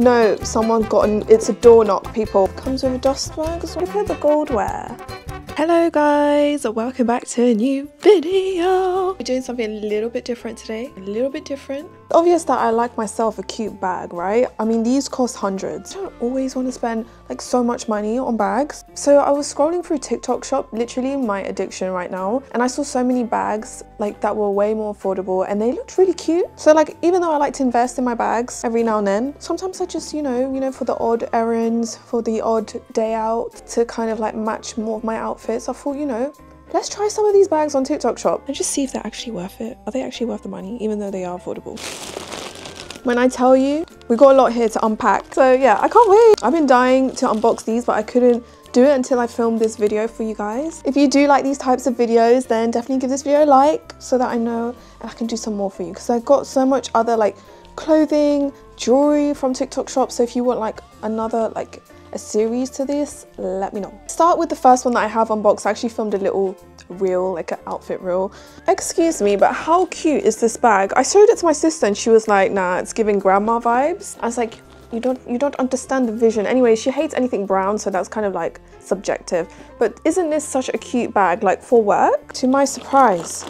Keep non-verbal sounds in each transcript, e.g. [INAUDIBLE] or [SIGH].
No, someone got an, it's a door knock, people. Comes with a dust bag, so look at the goldware. Hello guys, welcome back to a new video. We're doing something a little bit different today, a little bit different. Obvious that I like myself a cute bag, right? I mean, these cost hundreds. I don't always want to spend like so much money on bags. So I was scrolling through TikTok shop, literally my addiction right now, and I saw so many bags like that were way more affordable and they looked really cute. So like, even though I like to invest in my bags every now and then, sometimes I just, you know, you know, for the odd errands, for the odd day out to kind of like match more of my outfits, I thought, you know, Let's try some of these bags on TikTok shop and just see if they're actually worth it. Are they actually worth the money, even though they are affordable? [SIGHS] When I tell you, we got a lot here to unpack. So yeah, I can't wait. I've been dying to unbox these, but I couldn't do it until I filmed this video for you guys. If you do like these types of videos, then definitely give this video a like so that I know I can do some more for you because I've got so much other like clothing, jewelry from TikTok shop. So if you want like another like a series to this, let me know. Start with the first one that I have unboxed. I actually filmed a little reel, like an outfit reel. Excuse me, but how cute is this bag? I showed it to my sister and she was like, nah, it's giving grandma vibes. I was like, you don't you don't understand the vision. Anyway, she hates anything brown, so that's kind of like subjective. But isn't this such a cute bag, like for work? To my surprise,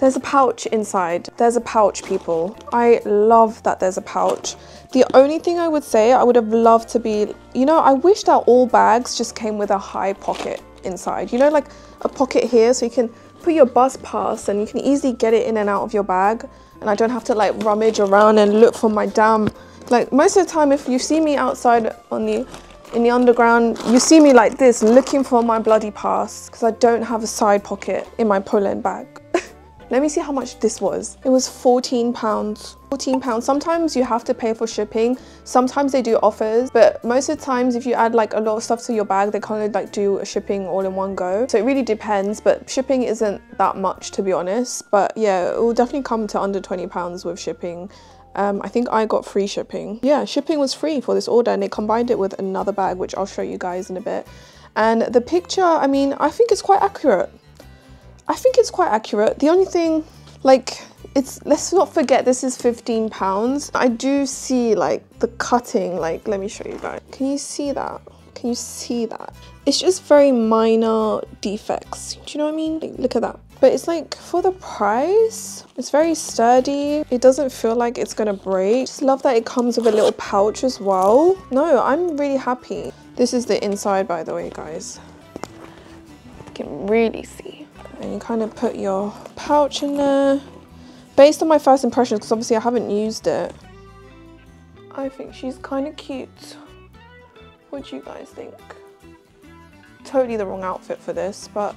there's a pouch inside. There's a pouch, people. I love that there's a pouch. The only thing I would say, I would have loved to be, you know, I wish that all bags just came with a high pocket inside. You know, like a pocket here so you can put your bus pass and you can easily get it in and out of your bag. And I don't have to like rummage around and look for my damn, like most of the time if you see me outside on the in the underground, you see me like this looking for my bloody pass because I don't have a side pocket in my Polène bag. Let me see how much this was. It was 14 pounds. 14 pounds. Sometimes you have to pay for shipping. Sometimes they do offers, but most of the times if you add like a lot of stuff to your bag, they kind of like do a shipping all in one go. So it really depends, but shipping isn't that much to be honest. But yeah, it will definitely come to under 20 pounds with shipping. Um, I think I got free shipping. Yeah, shipping was free for this order and they combined it with another bag, which I'll show you guys in a bit. And the picture, I mean, I think it's quite accurate. I think it's quite accurate. The only thing, like, it's let's not forget this is 15 pounds. I do see like the cutting, like, let me show you guys. Can you see that? Can you see that? It's just very minor defects. Do you know what I mean? Like, look at that. But it's like for the price, it's very sturdy. It doesn't feel like it's gonna break. Just love that it comes with a little pouch as well. No, I'm really happy. This is the inside, by the way, guys. You can really see and you kind of put your pouch in there. Based on my first impressions, because obviously I haven't used it, I think she's kind of cute. What do you guys think? Totally the wrong outfit for this, but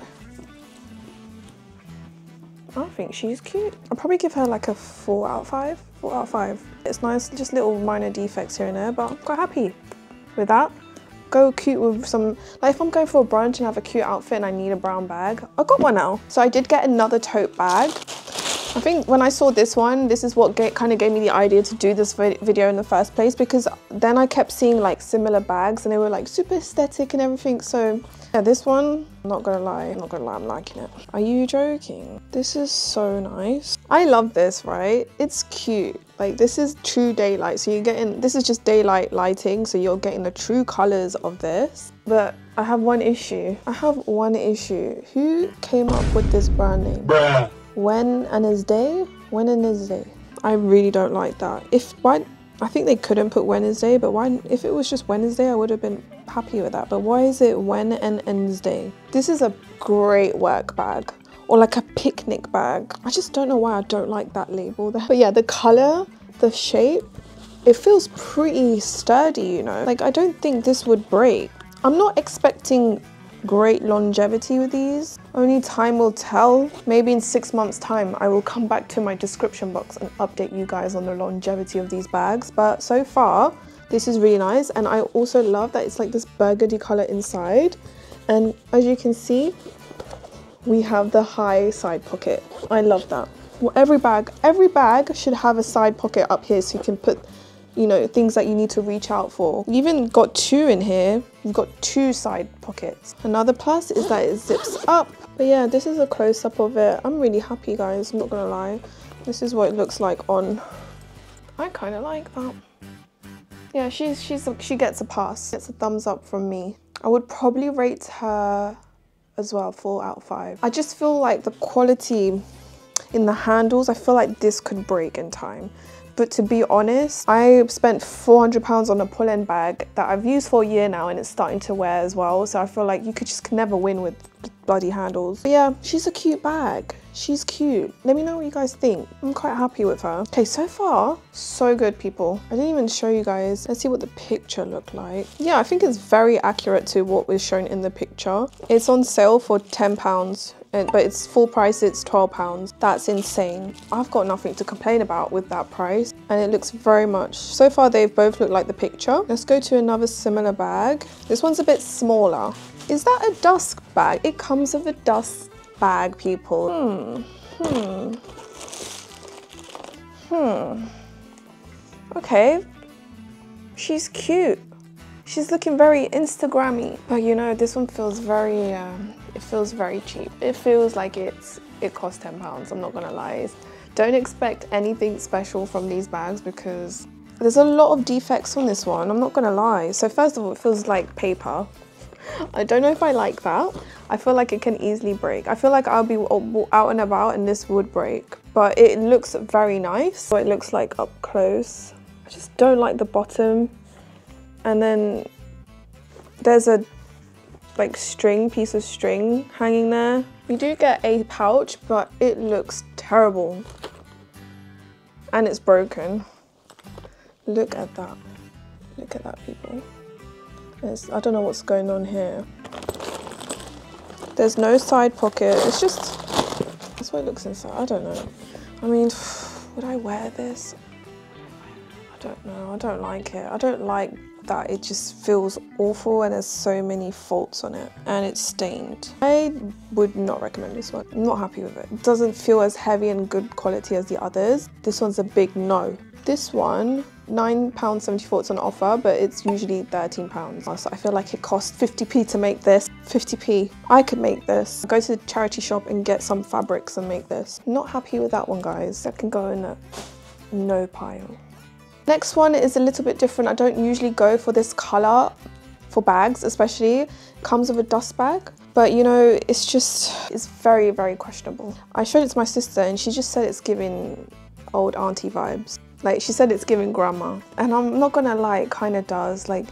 I think she's cute. I'll probably give her like a four out of five. Four out of five. It's nice, just little minor defects here and there, but I'm quite happy with that go cute with some, like if I'm going for a brunch and have a cute outfit and I need a brown bag, I got one now. So I did get another tote bag. I think when I saw this one, this is what kind of gave me the idea to do this video in the first place because then I kept seeing like similar bags and they were like super aesthetic and everything. So yeah, this one, I'm not gonna lie, I'm not gonna lie, I'm liking it. Are you joking? This is so nice. I love this, right? It's cute. Like this is true daylight. So you're getting, this is just daylight lighting. So you're getting the true colors of this. But I have one issue. I have one issue. Who came up with this brand name? Bruh. When and his day? When and his day. I really don't like that. If why I think they couldn't put Wednesday, but why if it was just Wednesday, I would have been happy with that. But why is it when and Wednesday? This is a great work bag or like a picnic bag. I just don't know why I don't like that label there. But yeah, the color, the shape, it feels pretty sturdy, you know? Like I don't think this would break. I'm not expecting great longevity with these. Only time will tell. Maybe in six months time, I will come back to my description box and update you guys on the longevity of these bags. But so far, this is really nice. And I also love that it's like this burgundy color inside. And as you can see, we have the high side pocket. I love that. Well, every bag, every bag should have a side pocket up here so you can put, you know, things that you need to reach out for. You even got two in here. You've got two side pockets. Another plus is that it zips up. But yeah, this is a close up of it. I'm really happy guys, I'm not gonna lie. This is what it looks like on. I kind of like that. Yeah, she's she's she gets a pass. Gets a thumbs up from me. I would probably rate her as well, four out of five. I just feel like the quality in the handles, I feel like this could break in time. But to be honest, I spent 400 pounds on a Polène bag that I've used for a year now and it's starting to wear as well. So I feel like you could just never win with bloody handles. But yeah, she's a cute bag. She's cute. Let me know what you guys think. I'm quite happy with her. Okay, so far, so good, people. I didn't even show you guys. Let's see what the picture looked like. Yeah, I think it's very accurate to what was shown in the picture. It's on sale for 10 pounds but it's full price it's 12 pounds. That's insane. I've got nothing to complain about with that price. And it looks very much so far they've both looked like the picture. Let's go to another similar bag. This one's a bit smaller. Is that a dust bag? It comes with a dust bag people. Hmm hmm hmm. Okay. She's cute. She's looking very instagrammy. But you know this one feels very um, it feels very cheap. It feels like it's it costs 10 pounds, I'm not gonna lie. Don't expect anything special from these bags because there's a lot of defects on this one, I'm not gonna lie. So first of all, it feels like paper. I don't know if I like that. I feel like it can easily break. I feel like I'll be out and about and this would break, but it looks very nice. So it looks like up close. I just don't like the bottom. And then there's a like string, piece of string hanging there. We do get a pouch, but it looks terrible. And it's broken. Look at that. Look at that, people. I don't know what's going on here. There's no side pocket. It's just, that's what it looks inside. I don't know. I mean, [SIGHS] would I wear this? I don't know. I don't like it. I don't like that it just feels awful and there's so many faults on it and it's stained. I would not recommend this one. I'm not happy with it. It doesn't feel as heavy and good quality as the others. This one's a big no. This one, £9.74 it's on offer, but it's usually £13. So I feel like it costs 50p to make this. 50p. I could make this. Go to the charity shop and get some fabrics and make this. Not happy with that one, guys. That can go in a no pile. Next one is a little bit different. I don't usually go for this color for bags, especially. It comes with a dust bag. But you know, it's just, it's very, very questionable. I showed it to my sister and she just said it's giving old auntie vibes. Like she said it's giving grandma. And I'm not gonna lie, it kind of does. Like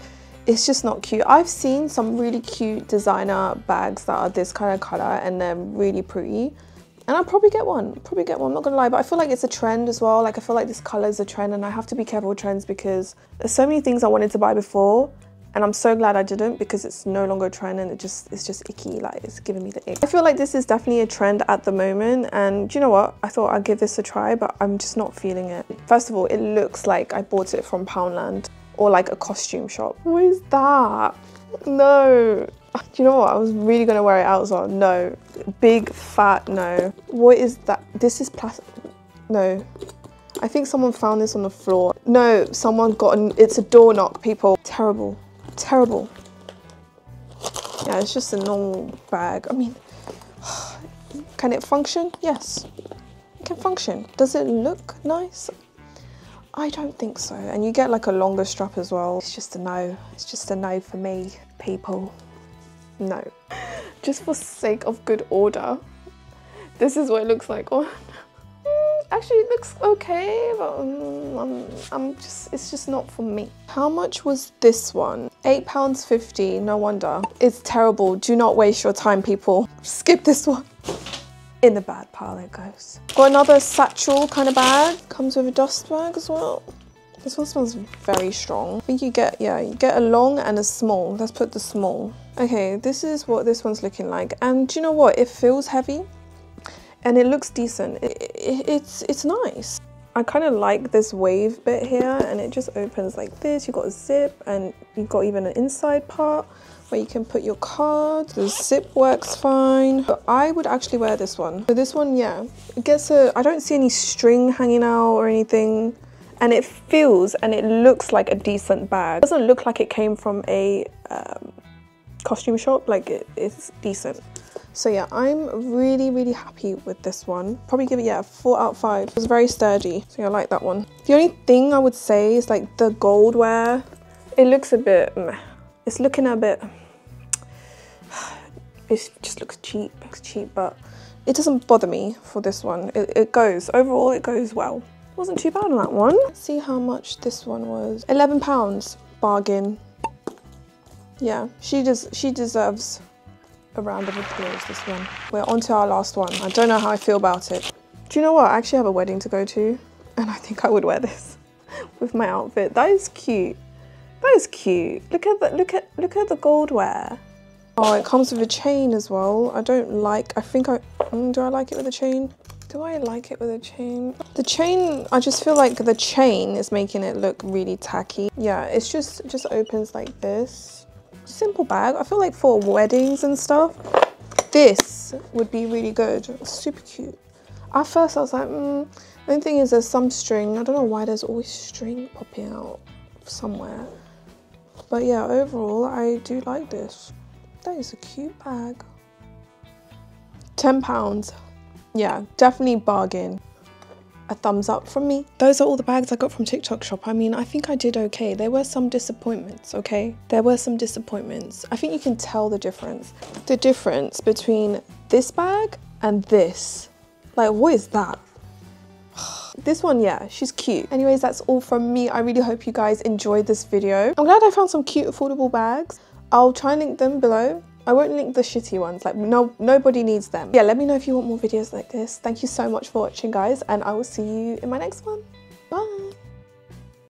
it's just not cute. I've seen some really cute designer bags that are this kind of color and they're really pretty. And I'll probably get one, probably get one, I'm not gonna lie, but I feel like it's a trend as well. Like I feel like this color is a trend and I have to be careful with trends because there's so many things I wanted to buy before and I'm so glad I didn't because it's no longer a trend and it just it's just icky, like it's giving me the ick. I feel like this is definitely a trend at the moment and you know what? I thought I'd give this a try, but I'm just not feeling it. First of all, it looks like I bought it from Poundland or like a costume shop. What is that? No. Do you know what? I was really gonna wear it out as well. No. Big fat no. What is that? This is plastic. No. I think someone found this on the floor. No, someone got an, it's a door knock, people. Terrible. Terrible. Yeah, it's just a normal bag. I mean, [SIGHS] can it function? Yes. It can function. Does it look nice? I don't think so. And you get like a longer strap as well. It's just a no. It's just a no for me, people no. [LAUGHS] Just for sake of good order, this is what it looks like. [LAUGHS] Actually, it looks okay, but um, I'm, I'm just, it's just not for me. How much was this one? £8.50, no wonder. It's terrible. Do not waste your time, people. Skip this one. [LAUGHS] In the bad pile it goes. Got another satchel kind of bag. Comes with a dust bag as well. This one smells very strong. I think you get, yeah, you get a long and a small. Let's put the small. Okay, this is what this one's looking like. And do you know what? It feels heavy and it looks decent. It, it, it's, it's nice. I kind of like this wave bit here and it just opens like this. You've got a zip and you've got even an inside part where you can put your card. The zip works fine. But I would actually wear this one. So this one, yeah, it gets a, I don't see any string hanging out or anything and it feels and it looks like a decent bag. It doesn't look like it came from a um, costume shop, like it, it's decent. So yeah, I'm really, really happy with this one. Probably give it, yeah, four out of five. It's very sturdy, so yeah, I like that one. The only thing I would say is like the gold wear It looks a bit, meh. it's looking a bit, [SIGHS] it just looks cheap, looks cheap, but it doesn't bother me for this one. It, it goes, overall it goes well. Wasn't too bad on that one. Let's see how much this one was. 11 pounds, bargain. Yeah, she does, she deserves a round of applause, this one. We're on to our last one. I don't know how I feel about it. Do you know what? I actually have a wedding to go to and I think I would wear this [LAUGHS] with my outfit. That is cute. That is cute. Look at the, look at, look at the gold wear. Oh, it comes with a chain as well. I don't like, I think I, mm, do I like it with a chain? Do I like it with a chain? The chain, I just feel like the chain is making it look really tacky. Yeah, it's just, just opens like this. Simple bag. I feel like for weddings and stuff, this would be really good. Super cute. At first I was like, mm. the only thing is there's some string. I don't know why there's always string popping out somewhere. But yeah, overall, I do like this. That is a cute bag. 10 pounds. Yeah, definitely bargain. A thumbs up from me. Those are all the bags I got from TikTok shop. I mean, I think I did okay. There were some disappointments, okay? There were some disappointments. I think you can tell the difference. The difference between this bag and this. Like, what is that? [SIGHS] This one, yeah, she's cute. Anyways, that's all from me. I really hope you guys enjoyed this video. I'm glad I found some cute affordable bags. I'll try and link them below. I won't link the shitty ones, like no, nobody needs them. Yeah, let me know if you want more videos like this. Thank you so much for watching guys and I will see you in my next one. Bye.